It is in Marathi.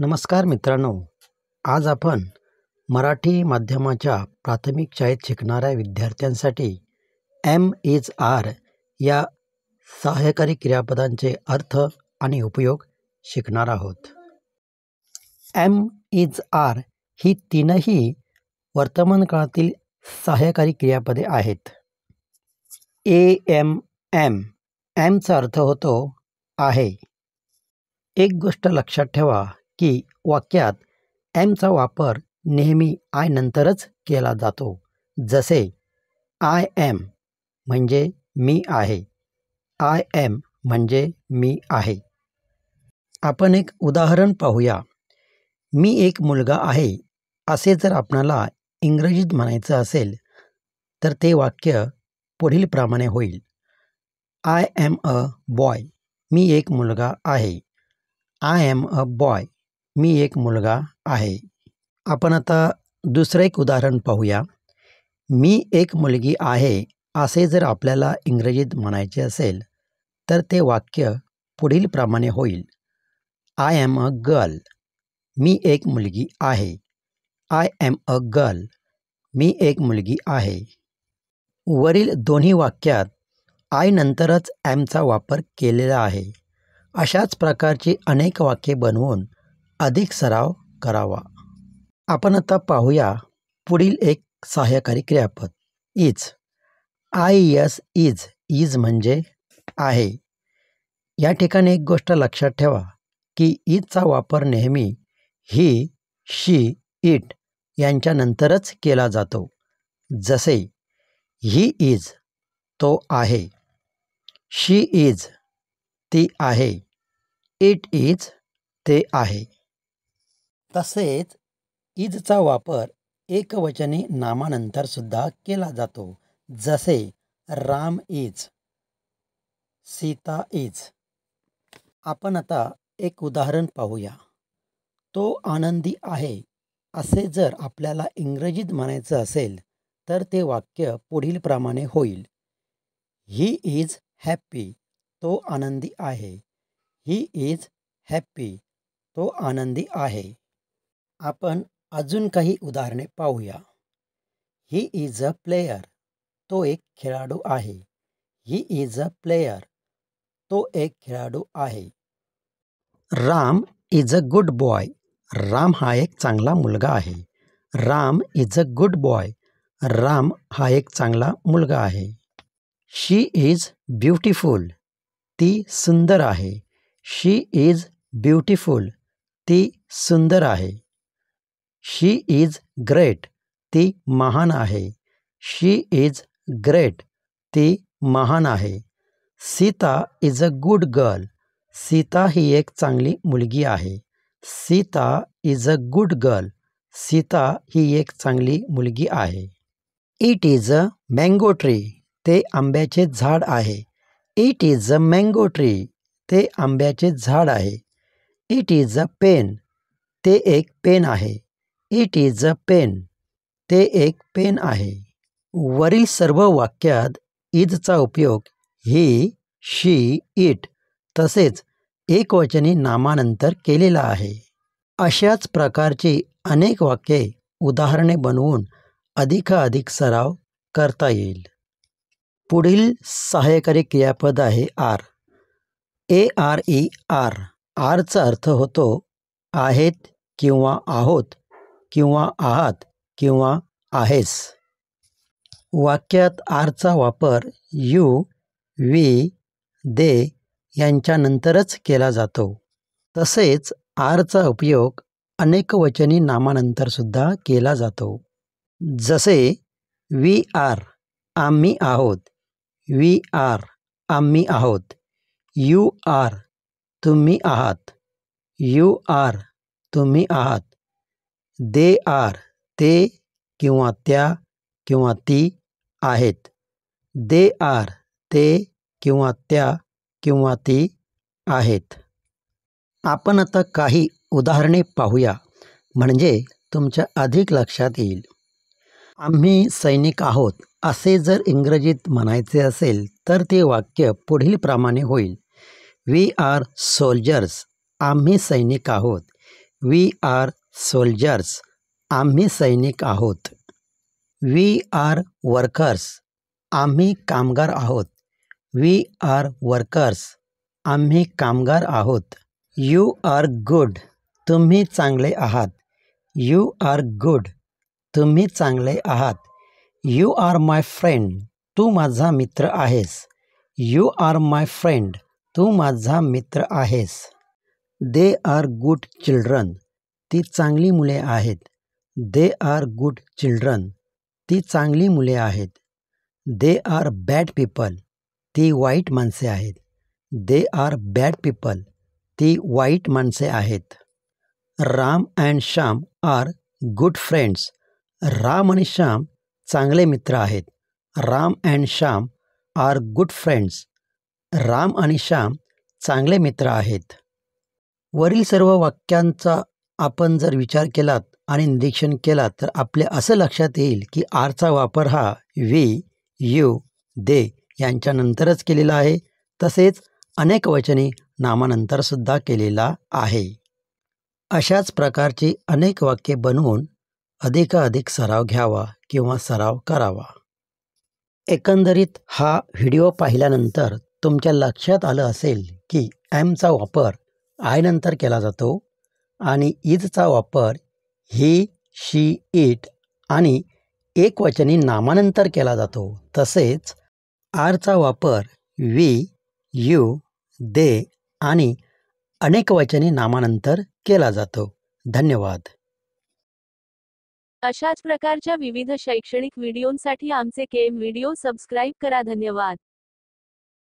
नमस्कार मित्रांनो. आज आपण मराठी माध्यमाच्या प्राथमिक शाळेत शिकणाऱ्या विद्यार्थ्यांसाठी एम इज आर या सहाय्यकारी क्रियापदांचे अर्थ आणि उपयोग शिकणार आहोत. एम इज आर ही तीनही वर्तमान काळातील सहाय्यकारी क्रियापदे आहेत. ए एम एम एमचा अर्थ होतो आहे. एक गोष्ट लक्षात ठेवा. की वाक्यात एमचा वापर नेहमी आय नंतरच केला जातो. जसे आय एम म्हणजे मी आहे. आय एम म्हणजे मी आहे. आपण एक उदाहरण पाहूया. मी एक मुलगा आहे. असे जर आपणाला इंग्रजीत म्हणायचं असेल तर ते वाक्य पुढीलप्रमाणे होईल. आय एम अ बॉय मी एक मुलगा आहे. आय एम अ बॉय मी एक मुलगा आहे. आपण आता दुसरं एक उदाहरण पाहूया. मी एक मुलगी आहे असे जर आपल्याला इंग्रजीत म्हणायचे असेल तर ते वाक्य पुढीलप्रमाणे होईल. आय एम अ गर्ल मी एक मुलगी आहे. आय एम अ गर्ल मी एक मुलगी आहे. वरील दोन्ही वाक्यात आय नंतरच ॲमचा वापर केलेला आहे. अशाच प्रकारची अनेक वाक्ये बनवून अधिक सराव करावा. आपण आता पाहूया पुढील एक सहाय्यकारी क्रियापद. Is. I S is. Is म्हणजे आहे. या ठिकाणी एक गोष्ट लक्षात ठेवा की ईजचा वापर नेहमी ही शी इट यांच्यानंतरच केला जातो. जसे ही इज तो आहे. शी इज ती आहे. इट इज ते आहे. तसेच इजचा वापर एकवचनी नामानंतर सुद्धा केला जातो. जसे राम इज सीता इज आपण आता एक उदाहरण पाहूया. तो आनंदी आहे असे जर आपल्याला इंग्रजीत म्हणायचं असेल तर ते वाक्य पुढीलप्रमाणे होईल. ही इज हॅप्पी तो आनंदी आहे. ही इज हॅप्पी तो आनंदी आहे. आपण अजून काही उदाहरणे पाहूया. ही इज अ प्लेयर तो एक खेळाडू आहे. ही इज अ प्लेयर तो एक खेळाडू आहे. Ram is a good boy Ram हा एक चांगला मुलगा आहे. Ram is a good boy Ram हा एक चांगला मुलगा आहे. शी इज ब्युटिफुल ती सुंदर आहे. शी इज ब्युटिफुल ती सुंदर आहे. शी इज ग्रेट ती महान आहे. शी इज ग्रेट ती महान आहे. Sita is a good girl Sita ही एक चांगली मुलगी आहे. Sita is a good girl Sita ही एक चांगली मुलगी आहे. It is a mango tree ते आंब्याचे झाड आहे. It is a mango tree ते आंब्याचे झाड आहे. इट इज अ पेन ते एक पेन आहे. इट इज अ पेन ते एक पेन आहे. वरील सर्व वाक्यात इजचा उपयोग ही शी इट तसेच एकवचनी नामानंतर केलेला आहे. अशाच प्रकारची अनेक वाक्ये उदाहरणे बनवून अधिकाधिक सराव करता येईल. पुढील सहाय्यकारी क्रियापद आहे are A R E are आरचा अर्थ होतो आहेत किंवा आहोत किंवा आहात किंवा आहेस. वाक्यात आरचा वापर यू वी दे यांच्यानंतरच केला जातो. तसेच आरचा उपयोग अनेक वचनी नामानंतरसुद्धा केला जातो. जसे वी आर आम्ही आहोत. वी आर आम्ही आहोत. यू आर तुम्ही आहात. यू आर तुम्ही आहात. दे आर ते किंवा त्या किंवा ती आहेत. दे आर ते किंवा त्या किंवा ती आहेत. आपण आता काही उदाहरणे पाहूया. म्हणजे तुमच्या अधिक लक्षात येईल. आम्ही सैनिक आहोत. असे जर इंग्रजीत म्हणायचे असेल तर ते वाक्य पुढीलप्रमाणे होईल. वी आर सोल्जर्स आम्ही सैनिक आहोत. वी आर सोल्जर्स आम्ही सैनिक आहोत. वी आर वर्कर्स आम्ही कामगार आहोत. वी आर वर्कर्स आम्ही कामगार आहोत. यू आर गुड तुम्ही चांगले आहात. यू आर गुड तुम्ही चांगले आहात. यू आर माय फ्रेंड तू माझा मित्र आहेस. यू आर माय फ्रेंड तू माझा मित्र आहेस. दे आर गुड चिल्ड्रन ती चांगली मुले आहेत. दे आर गुड चिल्ड्रन ती चांगली मुले आहेत. दे आर बॅड पीपल ती वाईट माणसे आहेत. दे आर बॅड पीपल ती वाईट माणसे आहेत. Ram and Shyam are good friends. Ram आणि श्याम चांगले मित्र आहेत. Ram and Shyam are good friends. Ram आणि श्याम चांगले मित्र आहेत. वरील सर्व वाक्यांचा आपण जर विचार केलात आणि निरीक्षण केलात तर आपल्या असं लक्षात येईल की आरचा वापर हा वी यू दे यांच्यानंतरच केलेला आहे. तसेच अनेक वचनी नामानंतरसुद्धा केलेला आहे. अशाच प्रकारची अनेक वाक्ये बनवून अधिकाधिक सराव घ्यावा किंवा सराव करावा. एकंदरीत हा व्हिडिओ पाहिल्यानंतर तुमच्या लक्षात आलं असेल की ॲमचा वापर आयनंतर केला जातो आणि इजचा वापर ही शी इट आणि एकवचनी नामानंतर केला जातो. तसेच आरचा वापर वी यू दे आणि अनेकवचनी नामानंतर केला जातो. धन्यवाद. अशाच प्रकारच्या विविध शैक्षणिक व्हिडिओंसाठी आमचे केम व्हिडिओ सबस्क्राईब करा. धन्यवाद.